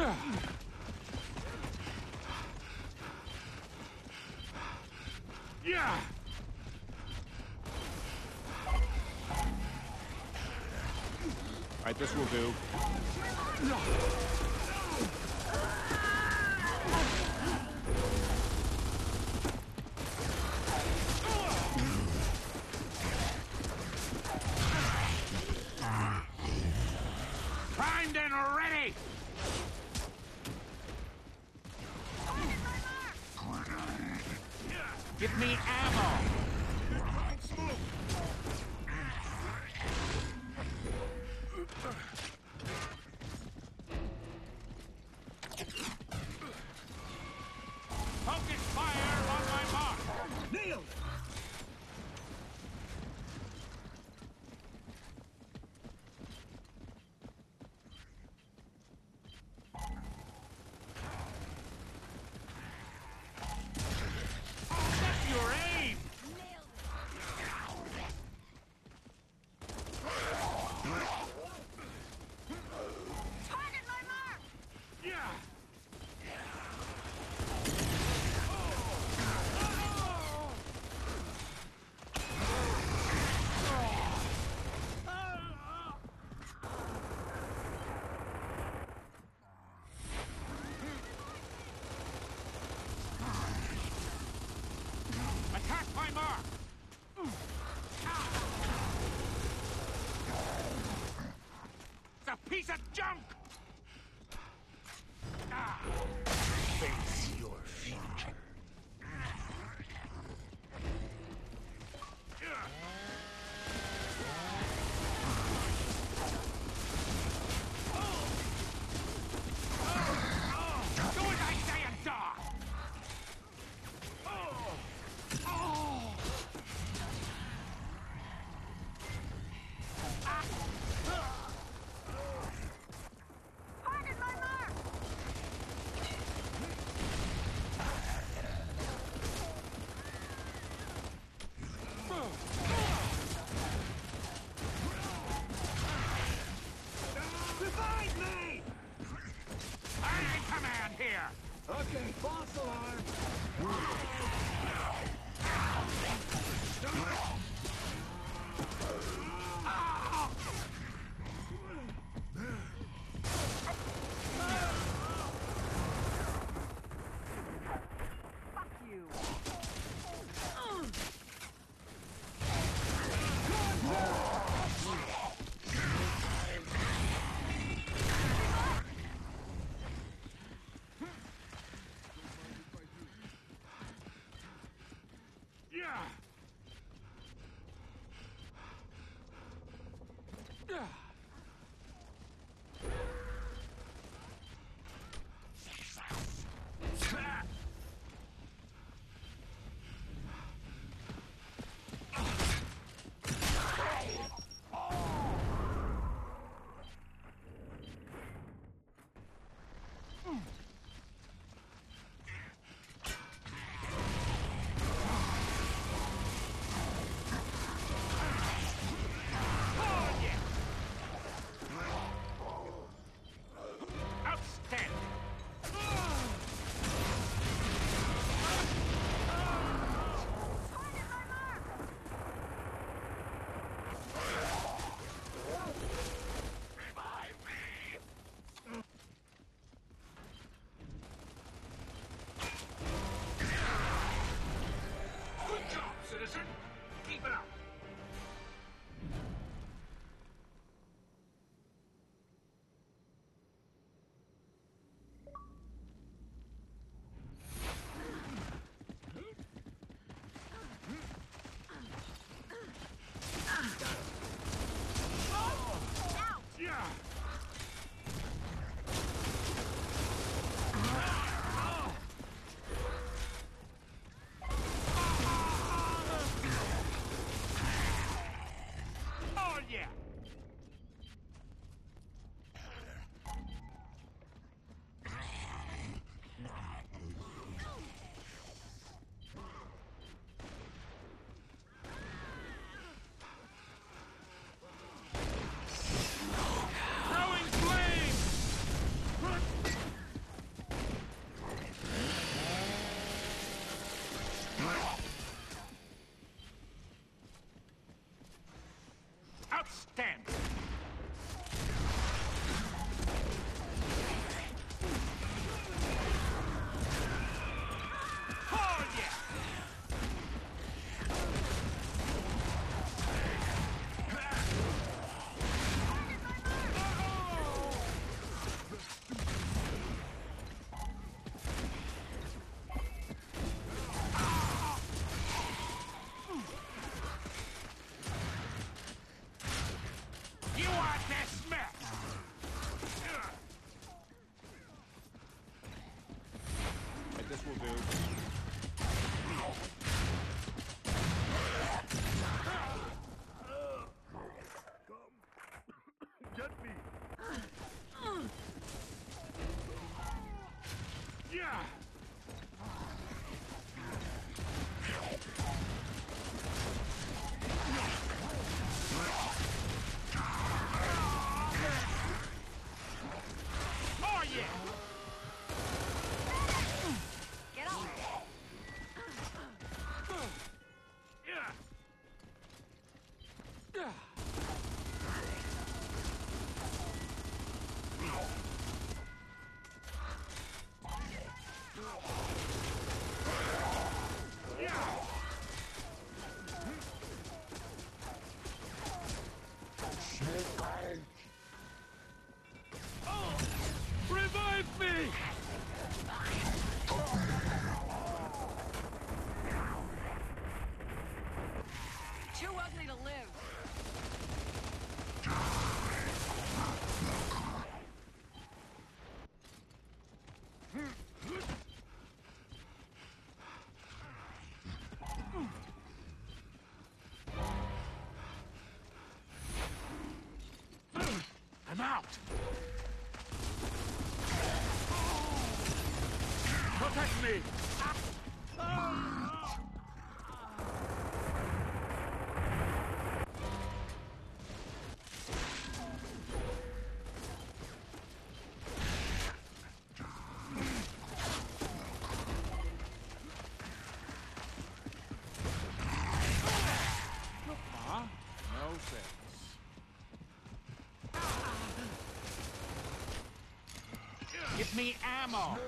Yeah! Alright, this will do. Give me ammo! Junk! stand. match! Right, this will do. Me! Give me ammo!